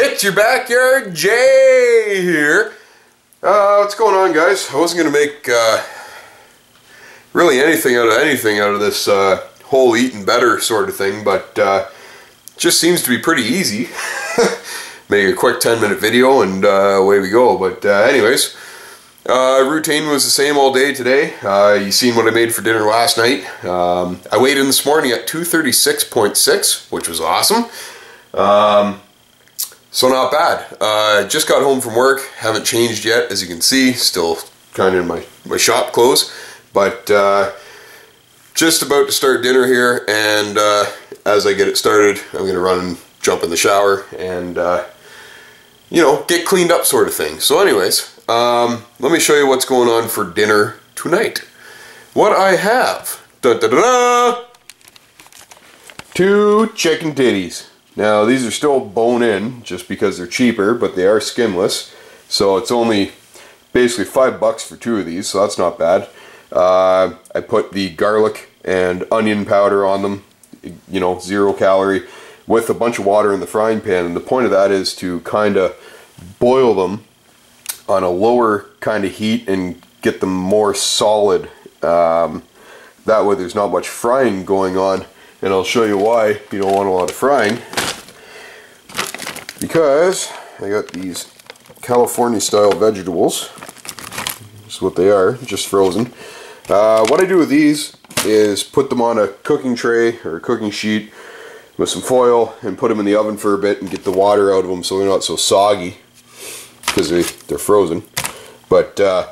It's your backyard Jay here. Uh, what's going on, guys? I wasn't gonna make uh, really anything out of anything out of this uh, whole eating better sort of thing, but uh, just seems to be pretty easy. make a quick 10 minute video and uh, away we go. But uh, anyways, uh, routine was the same all day today. You seen what I made for dinner last night. Um, I weighed in this morning at 236.6, which was awesome. Um, so not bad. Uh, just got home from work. Haven't changed yet, as you can see. Still kind of in my, my shop clothes. But uh, just about to start dinner here. And uh, as I get it started, I'm going to run and jump in the shower and, uh, you know, get cleaned up sort of thing. So anyways, um, let me show you what's going on for dinner tonight. What I have. Da da da! Two chicken titties. Now these are still bone in just because they're cheaper, but they are skinless. So it's only basically five bucks for two of these, so that's not bad. Uh, I put the garlic and onion powder on them, you know, zero calorie, with a bunch of water in the frying pan. And the point of that is to kind of boil them on a lower kind of heat and get them more solid. Um, that way there's not much frying going on. And I'll show you why you don't want a lot of frying because I got these California style vegetables. This is what they are, just frozen. Uh, what I do with these is put them on a cooking tray or a cooking sheet with some foil and put them in the oven for a bit and get the water out of them so they're not so soggy because they, they're frozen. But uh,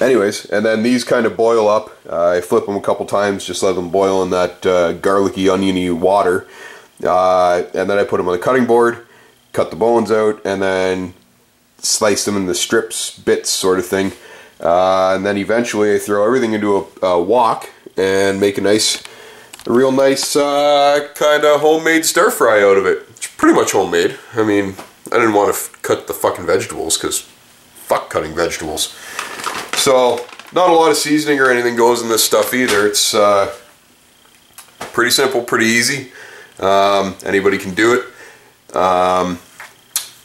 anyways, and then these kind of boil up. Uh, I flip them a couple times, just let them boil in that uh, garlicky, oniony water. Uh, and then I put them on the cutting board cut the bones out, and then slice them into strips, bits sort of thing. Uh, and then eventually I throw everything into a, a wok and make a nice, a real nice uh, kind of homemade stir fry out of it. It's pretty much homemade. I mean, I didn't want to cut the fucking vegetables because fuck cutting vegetables. So, not a lot of seasoning or anything goes in this stuff either. It's uh, pretty simple, pretty easy. Um, anybody can do it. Um,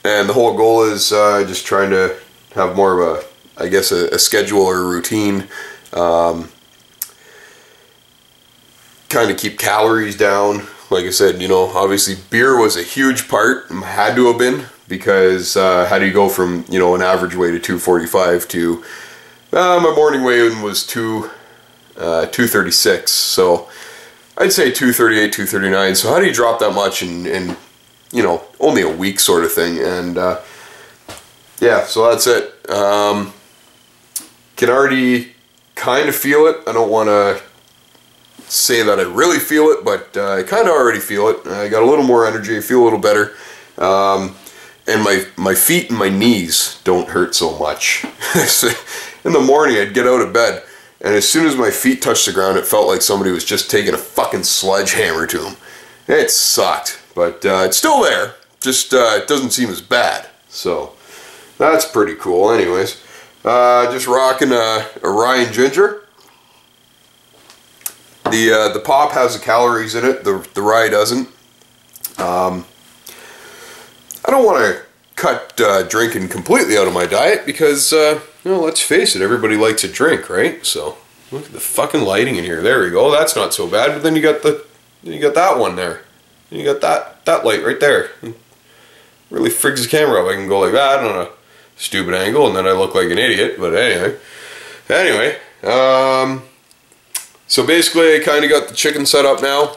and the whole goal is uh, just trying to have more of a, I guess, a, a schedule or a routine. Um, kind of keep calories down. Like I said, you know, obviously beer was a huge part, had to have been, because uh, how do you go from, you know, an average weight of 245 to, uh, my morning weigh-in was 2, uh, 236. So I'd say 238, 239. So how do you drop that much and, in you know, only a week sort of thing. And uh, yeah, so that's it. Um, can already kind of feel it. I don't want to say that I really feel it, but uh, I kind of already feel it. I got a little more energy. I feel a little better. Um, and my, my feet and my knees don't hurt so much. In the morning, I'd get out of bed, and as soon as my feet touched the ground, it felt like somebody was just taking a fucking sledgehammer to them. It sucked. But uh, it's still there, just uh, it doesn't seem as bad. So that's pretty cool. Anyways, uh, just rocking a, Ryan Ginger. The uh, the pop has the calories in it. The the rye doesn't. Um, I don't want to cut uh, drinking completely out of my diet because uh, you know, let's face it, everybody likes a drink, right? So look at the fucking lighting in here. There we go. That's not so bad. But then you got the you got that one there. You got that that light right there. Really freaks the camera up. I can go like that on a stupid angle, and then I look like an idiot. But anyway, anyway. Um, so basically, I kind of got the chicken set up now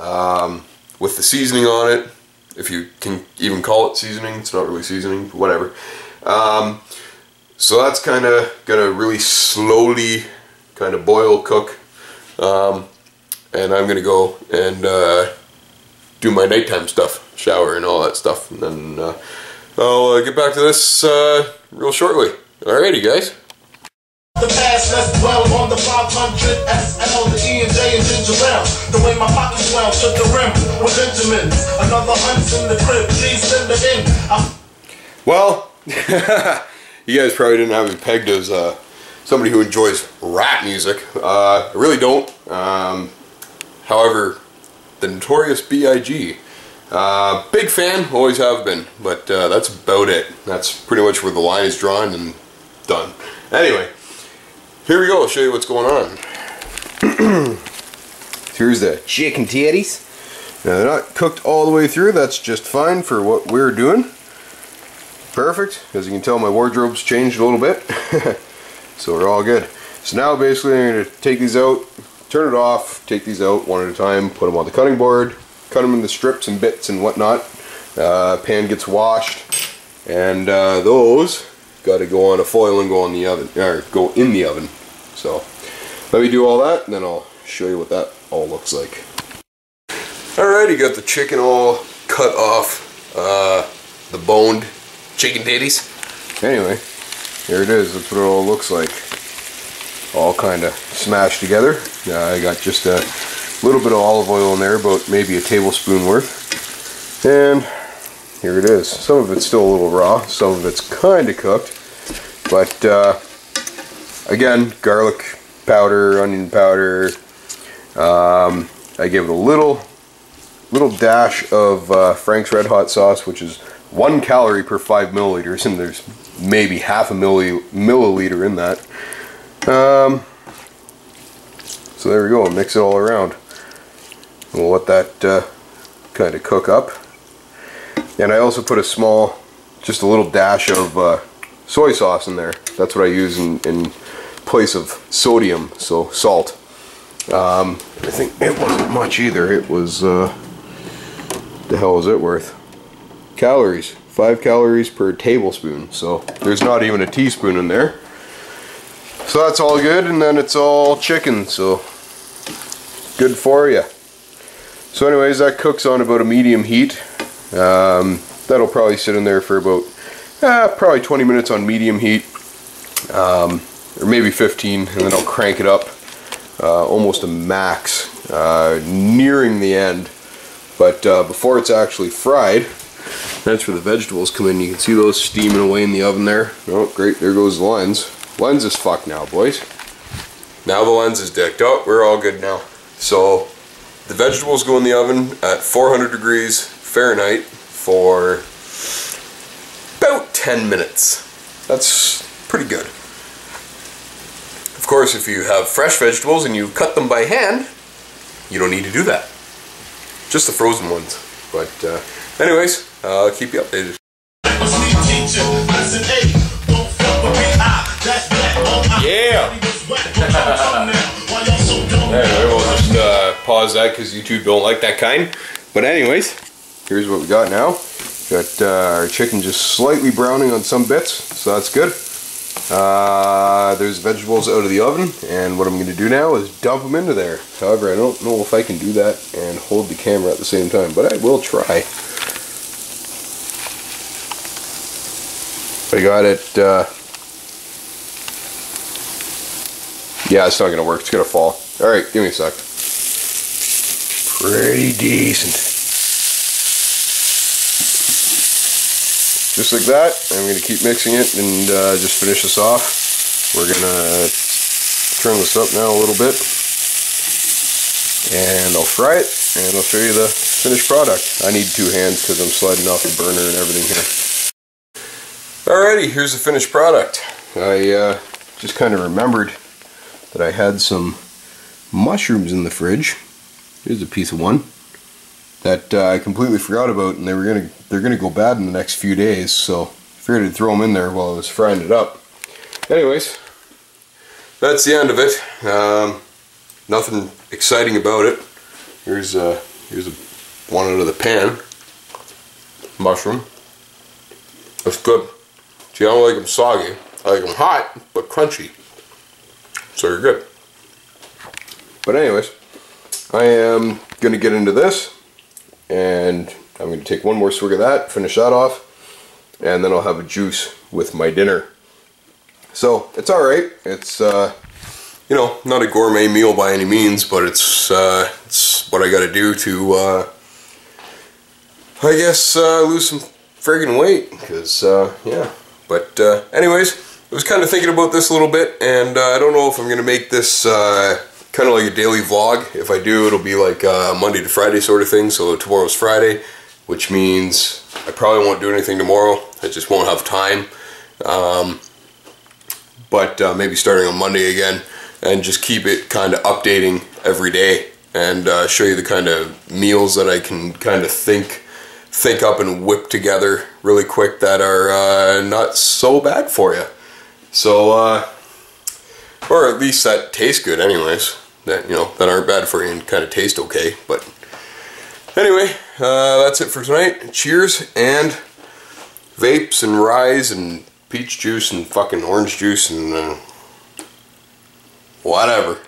um, with the seasoning on it. If you can even call it seasoning, it's not really seasoning, whatever. Um, so that's kind of gonna really slowly kind of boil cook. Um, and I'm gonna go and uh, do my nighttime stuff, shower and all that stuff, and then uh, I'll uh, get back to this uh, real shortly. Alrighty, guys. The past, let's dwell on the 500 SL, the E and J and ginger ale. The way my pockets swell, took the rim with Benjamins. Another hunt's in the crib, please send it in. I'm well, you guys probably didn't have me pegged as uh, somebody who enjoys rap music. Uh, I really don't. Um, however, the Notorious B.I.G. Uh, big fan, always have been, but uh, that's about it. That's pretty much where the line is drawn and done. Anyway, here we go. I'll show you what's going on. Here's the chicken titties. Now they're not cooked all the way through. That's just fine for what we're doing. Perfect. As you can tell, my wardrobe's changed a little bit. so we're all good. So now basically I'm going to take these out, turn it off, take these out one at a time, put them on the cutting board, cut them into strips and bits and whatnot. Uh, pan gets washed, and uh, those got to go on a foil and go on the oven, or go in the oven. So let me do all that, and then I'll show you what that all looks like. Alright, you got the chicken all cut off, uh, the boned chicken titties. Anyway, here it is. That's what it all looks like. All kind of smashed together. Uh, I got just a little bit of olive oil in there, about maybe a tablespoon worth. And here it is. Some of it's still a little raw, some of it's kind of cooked. But uh, again, garlic powder, onion powder. Um, I give it a little, little dash of uh, Frank's Red Hot sauce, which is one calorie per five milliliters, and there's maybe half a milli milliliter in that. Um, so there we go, mix it all around. We'll let that uh, kind of cook up. And I also put a small, just a little dash of uh, soy sauce in there. That's what I use in, in place of sodium, so salt. Um, I think it wasn't much either. It was, uh, the hell is it worth? Calories. Five calories per tablespoon. So there's not even a teaspoon in there. So that's all good, and then it's all chicken, so good for you. So anyways, that cooks on about a medium heat. Um, that'll probably sit in there for about uh, probably 20 minutes on medium heat, um, or maybe 15, and then I'll crank it up uh, almost a max, uh, nearing the end. But uh, before it's actually fried, that's where the vegetables come in. You can see those steaming away in the oven there. Oh, great, there goes the lens. Lens is fucked now, boys. Now the lens is decked. Oh, we're all good now. So, the vegetables go in the oven at 400 degrees Fahrenheit for about 10 minutes. That's pretty good. Of course, if you have fresh vegetables and you cut them by hand, you don't need to do that. Just the frozen ones. But uh, anyways, I'll keep you updated. Yeah! anyway, we'll just uh, pause that because YouTube don't like that kind. But anyways, here's what we got now. Got uh, our chicken just slightly browning on some bits, so that's good. Uh, there's vegetables out of the oven, and what I'm going to do now is dump them into there. However, I don't know if I can do that and hold the camera at the same time, but I will try. I got it. Uh, yeah, it's not going to work. It's going to fall. All right, give me a sec. Pretty decent. Just like that, I'm going to keep mixing it and uh, just finish this off. We're going to turn this up now a little bit. And I'll fry it, and I'll show you the finished product. I need two hands because I'm sliding off the burner and everything here. Alrighty, here's the finished product. I uh, just kind of remembered that I had some mushrooms in the fridge. Here's a piece of one that uh, I completely forgot about, and they were gonna they're gonna go bad in the next few days. So figured I'd throw them in there while I was frying it up. Anyways, that's the end of it. Um, nothing exciting about it. Here's uh, here's a, one out of the pan. Mushroom. That's good. See, I don't like them soggy. I like them hot, but crunchy. So you're good. But anyways, I am going to get into this, and I'm going to take one more swig of that, finish that off, and then I'll have a juice with my dinner. So, it's alright. It's, uh, you know, not a gourmet meal by any means, but it's, uh, it's what I got to do to, uh, I guess, uh, lose some friggin' weight, because, uh, yeah. But uh, anyways, I was kind of thinking about this a little bit, and uh, I don't know if I'm going to make this uh, kind of like a daily vlog. If I do, it'll be like a Monday to Friday sort of thing, so tomorrow's Friday. which means I probably won't do anything tomorrow. I just won't have time. Um, but uh, maybe starting on Monday again and just keep it kind of updating every day and uh, show you the kind of meals that I can kind of think think up and whip together really quick that are uh, not so bad for you. So, uh, or at least that taste good anyways. That, you know, that aren't bad for you and kind of taste okay. But anyway, uh, that's it for tonight. Cheers and vapes and ryes and peach juice and fucking orange juice and uh, whatever.